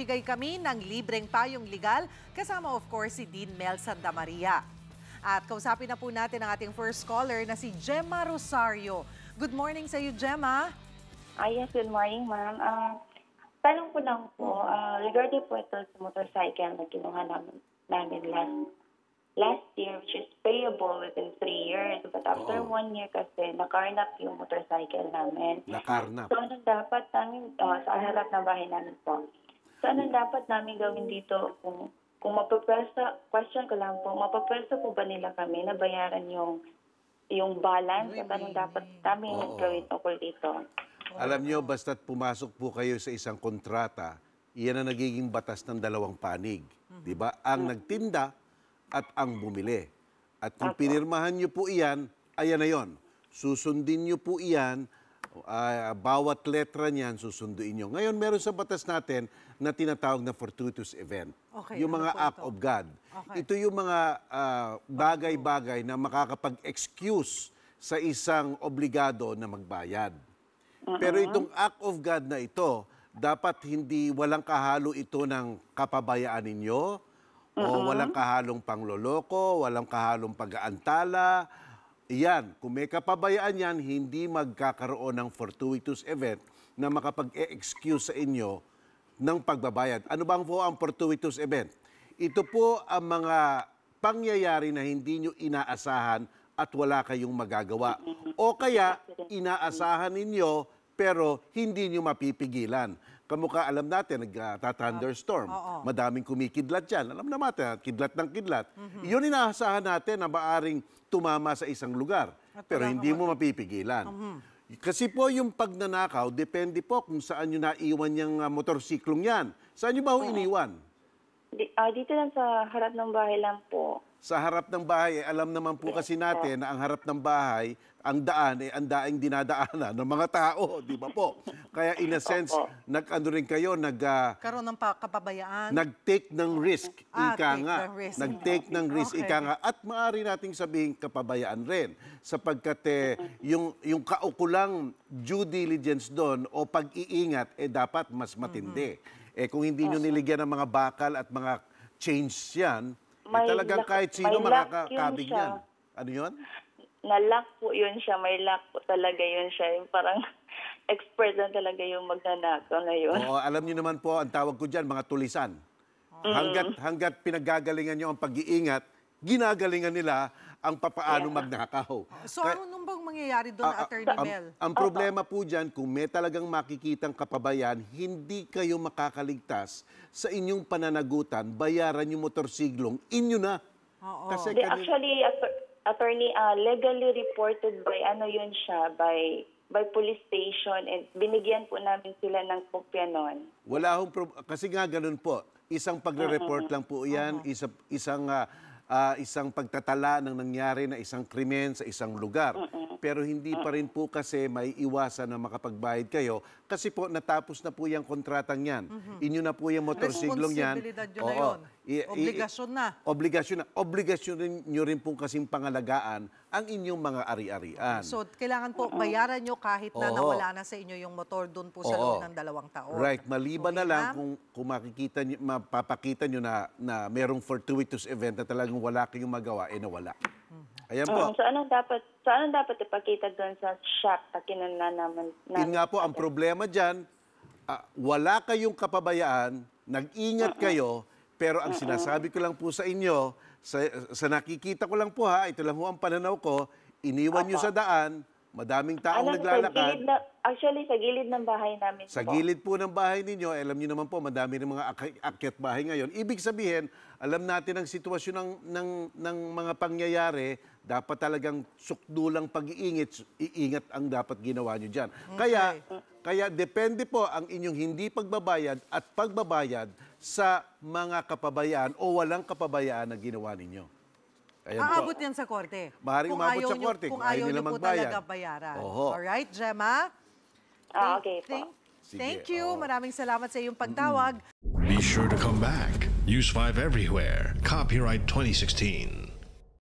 magbibigay kami ng libreng payong legal kasama of course si Dean Mel Santamaria. At kausapin na po natin ang ating first caller na si Gemma Rosario. Good morning sa iyo, Gemma. Ah, yes, good morning, ma'am. Ah, tanong ko lang po, ah, regarding po ito sa motorcycle na kinuha namin, namin last, last year, which is payable within three years. But after Oo. one year kasi, nakarnap yung motorcycle namin. Nakarnap. So, anong dapat namin, ah, sa harap ng bahay namin po, so, anong dapat namin gawin dito kung kung mapapwesto, question ko lang po, mapapwesto po ba nila kami na bayaran yung yung balance at anong dapat namin Oo. gawin tungkol dito? Alam nyo, basta't pumasok po kayo sa isang kontrata, iyan ang nagiging batas ng dalawang panig. Di ba? Ang nagtinda at ang bumili. At kung pinirmahan nyo po iyan, ayan na yon. Susundin nyo po iyan, ah, bawat letra niyan susunduin nyo. Ngayon, meron sa batas natin na tinatawag na fortuitous event. Okay, yung ano mga act ito? of God. Okay. Ito yung mga ah, bagay-bagay na makakapag-excuse sa isang obligado na magbayad. Pero itong act of God na ito, dapat hindi walang kahalo ito ng kapabayaan ninyo o walang kahalong pangloloko, walang kahalong pag-aantala. Iyan, kung may kapabayaan yan, hindi magkakaroon ng fortuitous event na makapag-excuse sa inyo ng pagbabayad. Ano bang po ang fortuitous event? Ito po ang mga pangyayari na hindi nyo inaasahan at wala kayong magagawa. O kaya, inaasahan ninyo pero hindi nyo mapipigilan. Kamukha alam natin, nag-thunderstorm. Oo. Madaming kumikidlat yan. Alam naman natin, kidlat ng kidlat. Yun inaasahan natin na maaring tumama sa isang lugar. At Pero hindi mo mapipigilan. Kasi po yung pagnanakaw, depende po kung saan nyo naiwan yung ah, motorsiklong yan. Saan nyo ba ho iniwan? Di, ah, dito lang sa harap ng bahay lang po. Sa harap ng bahay, eh, alam naman po kasi natin na ang harap ng bahay, ang daan, eh, ang daing dinadaanan ng mga tao, di ba po? Kaya in a sense, Opo. nag-ano rin kayo, nag, ah, Karoon ng pa- kapabayaan. nag-take ng risk, Ah, ika take nga. ng risk. Nag-take ng risk, Okay. ika nga. At maaari nating sabihin kapabayaan rin. Sapagkat eh, yung, yung kaukulang due diligence doon o pag-iingat, eh dapat mas matindi. Eh kung hindi nyo niligyan ng mga bakal at mga chains yan, eh, talagang kahit sino siya. yan. Ano yun? Na-lock po yun siya. May lock po talaga yun siya. Yung parang expert na talaga yung magnanakaw na yun. Oo, alam niyo naman po, ang tawag ko dyan, mga tulisan. Hanggat, hanggat pinagagalingan nyo ang pag-iingat, ginagalingan nila ang papaano magnakaw. so Kaya- ano nung bang mangyayari doon, ah, Attorney ang, Mel? ang problema po dyan, kung may talagang makikitang kapabayan, hindi kayo makakaligtas sa inyong pananagutan, bayaran yung motorsiglong, inyo na. Oo. Kasi Di, kani- actually, attorney, ah, legally reported by ano yun siya, by by police station and binigyan po namin sila ng kopya nun. Wala hong kasi nga ganun po. Isang pagre-report lang po 'yan, isa, isang ah, ah, isang pagtatala ng nangyari na isang krimen sa isang lugar. Pero hindi pa rin po kasi may iwasan na makapagbayad kayo kasi po natapos na po yung kontratang 'yan. Inyo na po yung motorsiglong 'yan. Responsibilidad yun na Oo. yun. I- i- Obligasyon na. Obligasyon na. Obligasyon rin, nyo rin pong kasing pangalagaan ang inyong mga ari-arian. So, kailangan po bayaran nyo kahit na Oo. nawala na sa inyo yung motor doon po sa loob Oo. ng dalawang taon. Right. Maliban na Okay, lang ma'am? kung, kung makikita nyo, mapapakita nyo na, na merong fortuitous event na talagang wala kayong magawa, eh nawala. Ayan po. Mm, so anong dapat so anong dapat ipakita doon sa shop na kinuna naman Yun nga po, ang problema dyan, ah, wala kayong kapabayaan, nag-ingat kayo, pero ang sinasabi ko lang po sa inyo, sa, sa nakikita ko lang po ha, ito lang po ang pananaw ko, iniwan nyo sa daan, madaming taong Ano, sa naglalakad. gilid na, actually, sa gilid ng bahay namin Sa po. gilid po ng bahay ninyo, alam niyo naman po, madami rin mga ak- akyat bahay ngayon. Ibig sabihin, alam natin ang sitwasyon ng, ng, ng mga pangyayari, dapat talagang sukdulang pag-iingat, iingat ang dapat ginawa nyo dyan. Kaya, kaya depende po ang inyong hindi pagbabayad at pagbabayad sa mga kapabayaan o walang kapabayaan na ginawa ninyo. Ayan po. Aabot yan sa korte. Maaaring Kung umabot ayaw sa nyo- korte, Kung kung ayaw ayaw nila nyo po magbayad. talaga bayaran. Oho. Alright, Gemma? Ah, okay po. Thank, thank you. oo. Maraming salamat sa iyong pagtawag. Be sure to come back. Use 5 everywhere. Copyright 2016.